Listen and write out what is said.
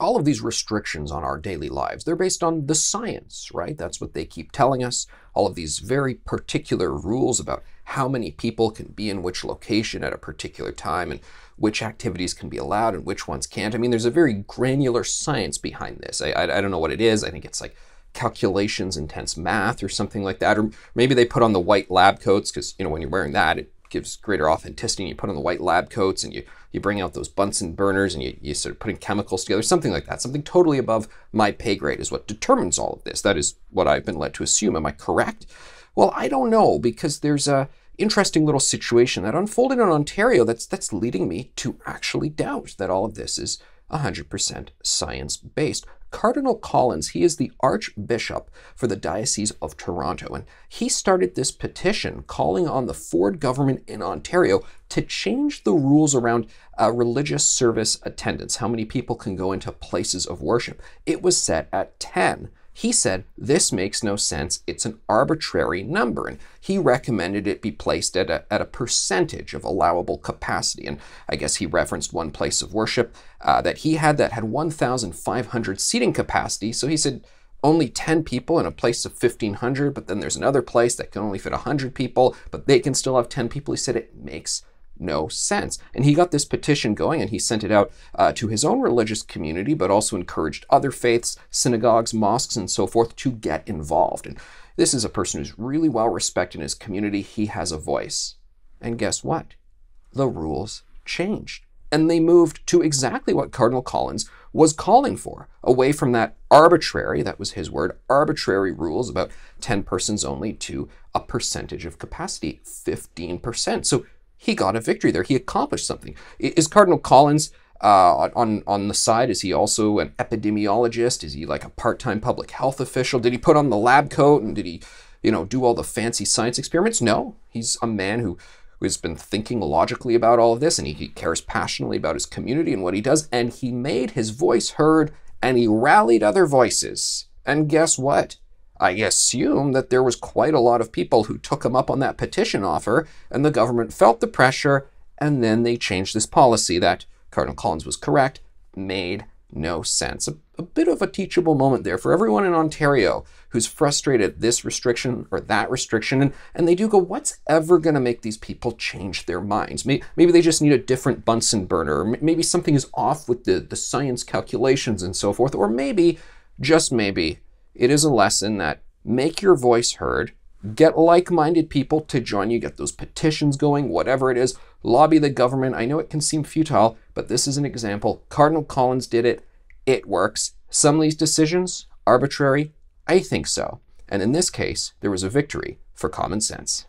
all of these restrictions on our daily lives, they're based on the science, right? That's what they keep telling us. All of these very particular rules about how many people can be in which location at a particular time and which activities can be allowed and which ones can't. I mean, there's a very granular science behind this. I, I, I don't know what it is. I think it's like calculations intense math or something like that. Or maybe they put on the white lab coats because, you know, when you're wearing that, it gives greater authenticity. And you put on the white lab coats and you, you bring out those Bunsen burners and you, you of putting chemicals together, something like that. Something totally above my pay grade is what determines all of this. That is what I've been led to assume. Am I correct? Well, I don't know because there's a interesting little situation that unfolded in Ontario that's that's leading me to actually doubt that all of this is 100% science based. Cardinal Collins, he is the Archbishop for the Diocese of Toronto, and he started this petition calling on the Ford government in Ontario to change the rules around uh, religious service attendance, how many people can go into places of worship. It was set at 10. He said, This makes no sense. It's an arbitrary number. And he recommended it be placed at a, at a percentage of allowable capacity. And I guess he referenced one place of worship uh, that he had that had 1,500 seating capacity. So he said, only 10 people in a place of 1500 but then there's another place that can only fit 100 people but they can still have 10 people he said it makes no sense. And he got this petition going and he sent it out uh, to his own religious community, but also encouraged other faiths, synagogues, mosques, and so forth to get involved. And this is a person who's really well respected in his community. He has a voice. And guess what? The rules changed. And they moved to exactly what Cardinal Collins was calling for, away from that arbitrary, that was his word, arbitrary rules about 10 persons only to a percentage of capacity, 15%. So he got a victory there. He accomplished something. Is Cardinal Collins uh, on on the side? Is he also an epidemiologist? Is he like a part-time public health official? Did he put on the lab coat and did he, you know, do all the fancy science experiments? No, he's a man who who's been thinking logically about all of this and he, he cares passionately about his community and what he does. And he made his voice heard and he rallied other voices. And guess what? I assume that there was quite a lot of people who took him up on that petition offer, and the government felt the pressure, and then they changed this policy that Cardinal Collins was correct, made no sense. A, a, bit of a teachable moment there for everyone in Ontario who's frustrated this restriction or that restriction, and, and they do go, what's ever going to make these people change their minds? Maybe, maybe they just need a different Bunsen burner, or maybe something is off with the, the science calculations and so forth, or maybe, just maybe, it is a lesson that make your voice heard, get like minded people to join you, get those petitions going, whatever it is, lobby the government. I know it can seem futile, but this is an example. Cardinal Collins did it, it works. Some of these decisions, arbitrary? I think so. And in this case, there was a victory for common sense.